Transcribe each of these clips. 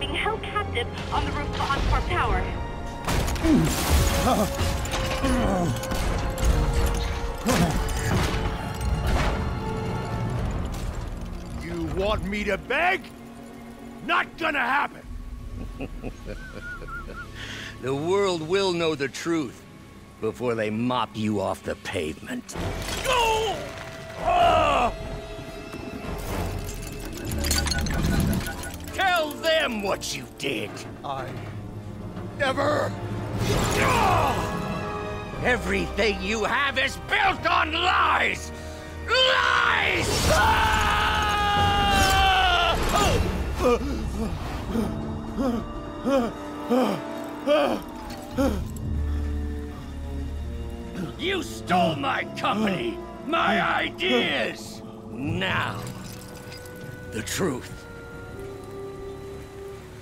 Being held captive on the roof of Oscorp Tower. You want me to beg? Not gonna happen! The world will know the truth before they mop you off the pavement. Go! Them what you did. I never. Everything you have is built on lies! Lies! You stole my company, my ideas! Now, the truth.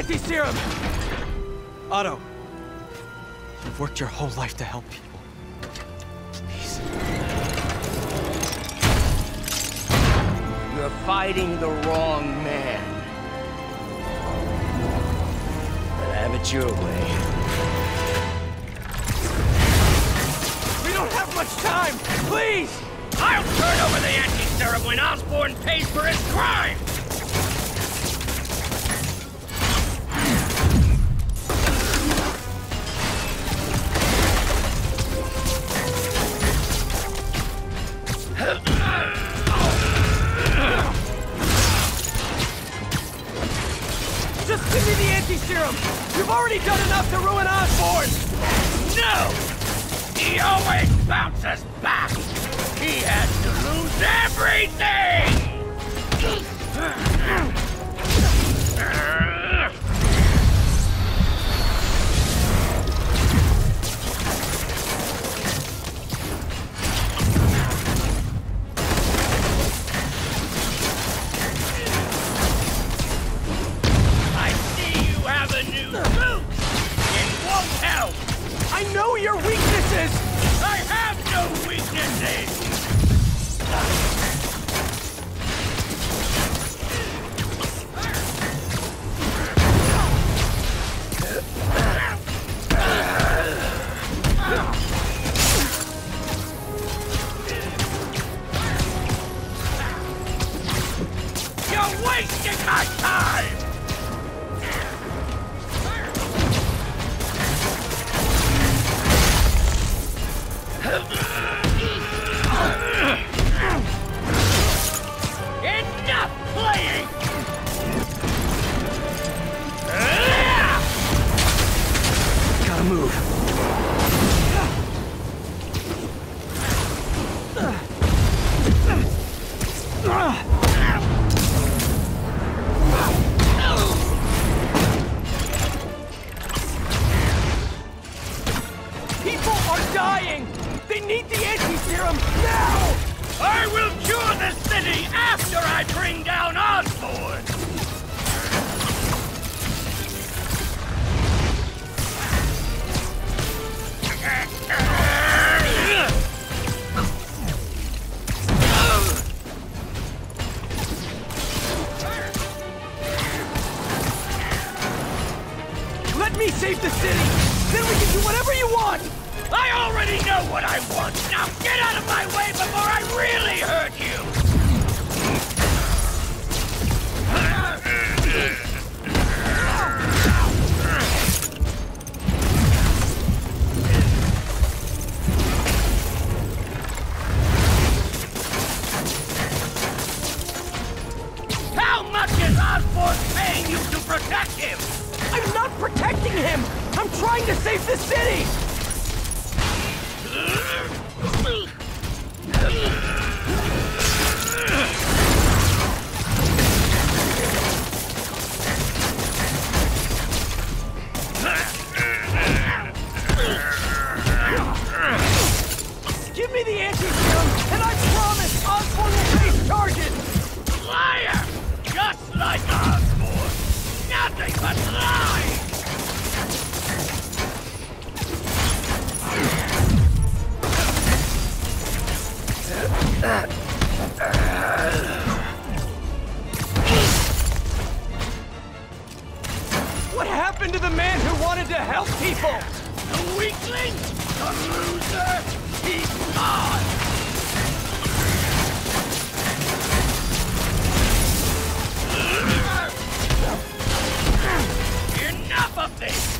anti-serum! Otto, you've worked your whole life to help people. Please. You're fighting the wrong man. But have it your way. We don't have much time! Please! I'll turn over the anti-serum when Osborn pays for his crime! happened to the man who wanted to help people? The weakling! The loser! He's gone! Enough of this!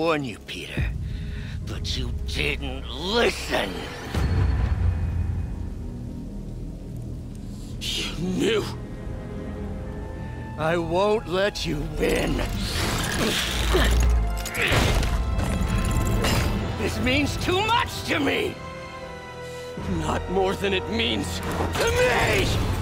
warn you, Peter, but you didn't listen. You knew. I won't let you win. This means too much to me! Not more than it means to me!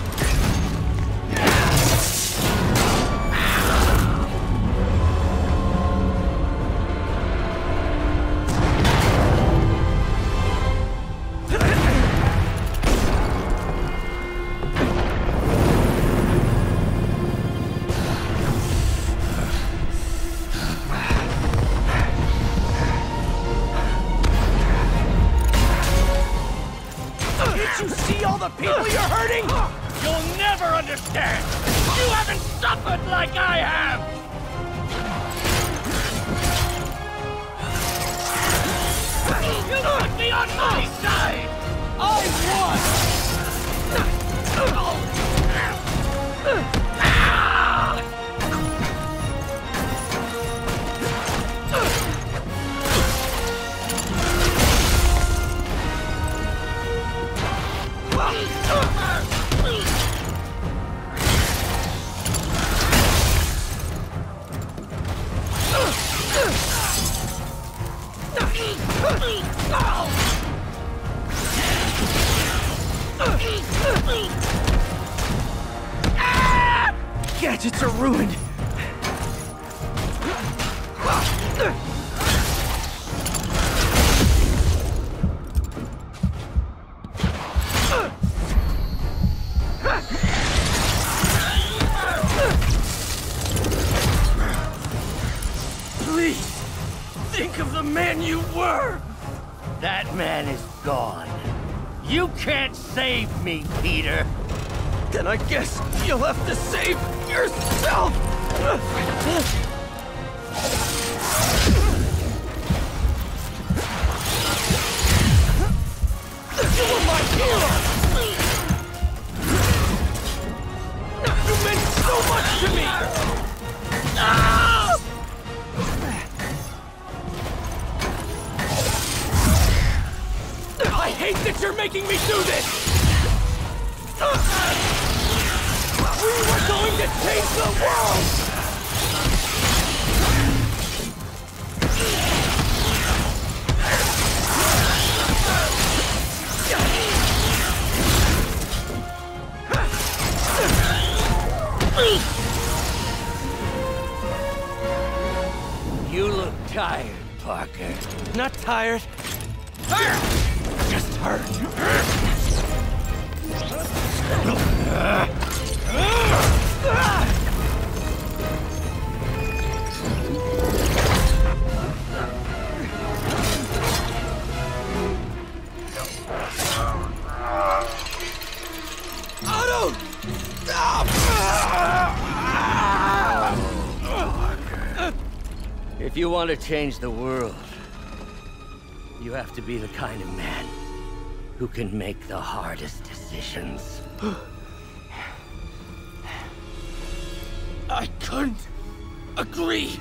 Tired. Just hurt. Otto! If you want to change the world, you have to be the kind of man who can make the hardest decisions. I couldn't agree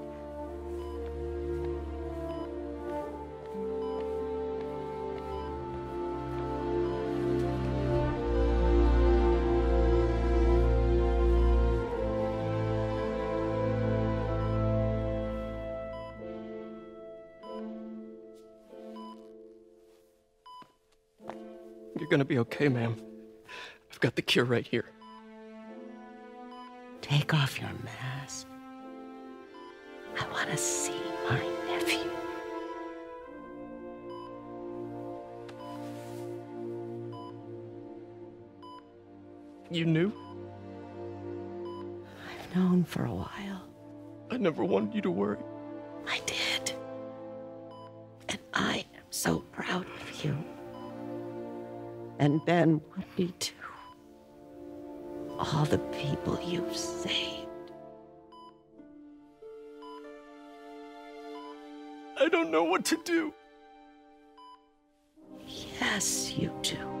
Gonna be okay, ma'am. I've got the cure right here. Take off your mask. I want to see my nephew. You knew? I've known for a while. I never wanted you to worry. I did. And I am so proud of you. And Ben would be too. All the people you've saved. I don't know what to do. Yes, you do.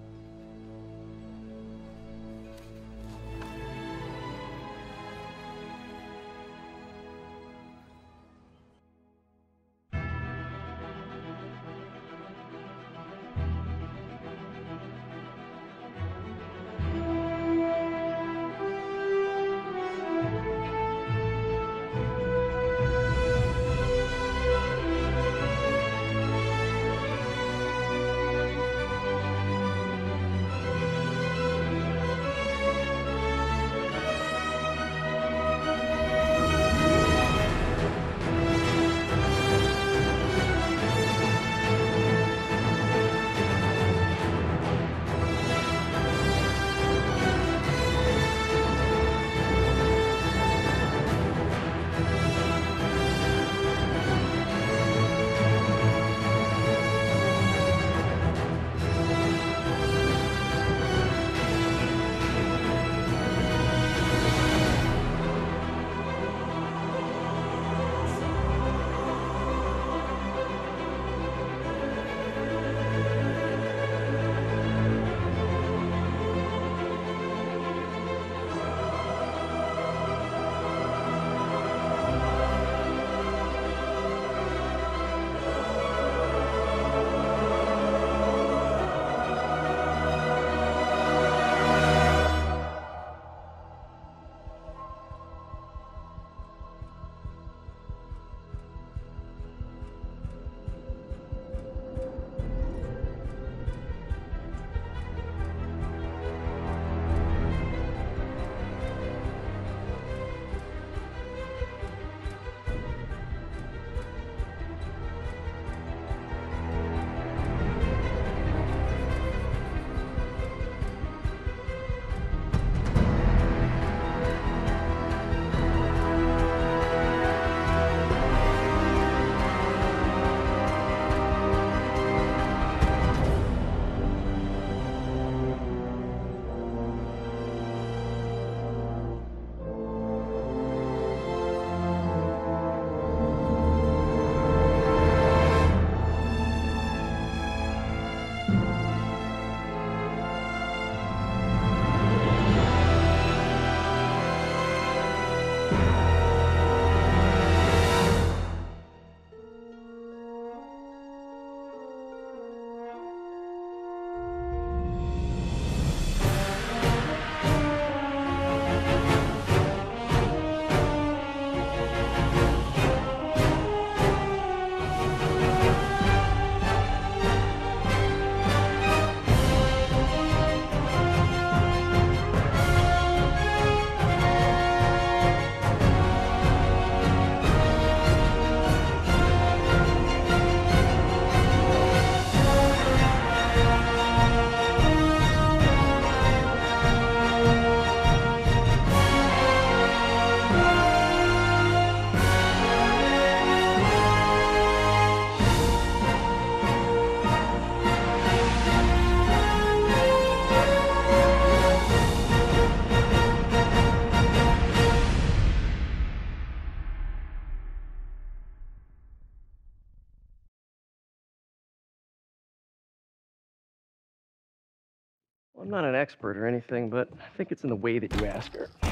I'm not an expert or anything, but I think it's in the way that you ask her.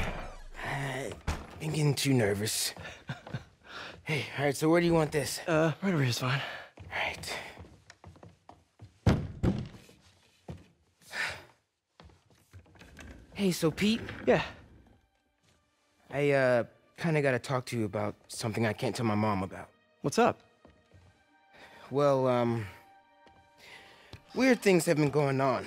I'm getting too nervous. hey, all right. So where do you want this? Uh, right over here's fine. Right. Hey, so Pete, Yeah. I uh kind of got to talk to you about something I can't tell my mom about. What's up? Well, um weird things have been going on.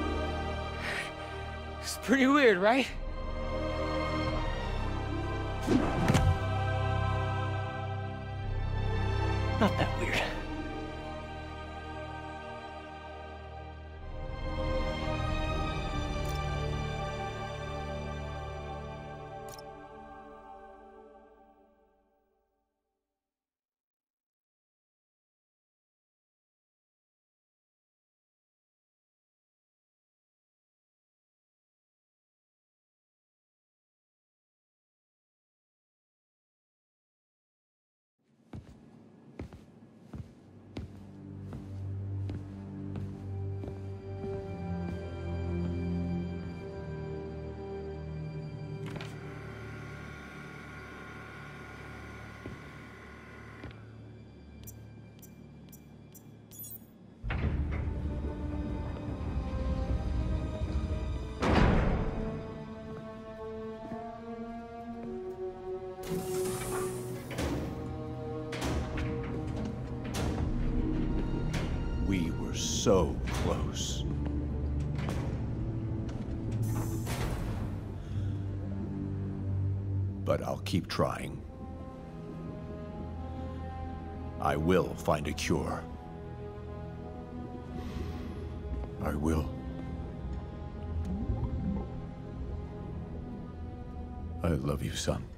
It's pretty weird, right? Not that so close. But I'll keep trying. I will find a cure. I will. I love you, son.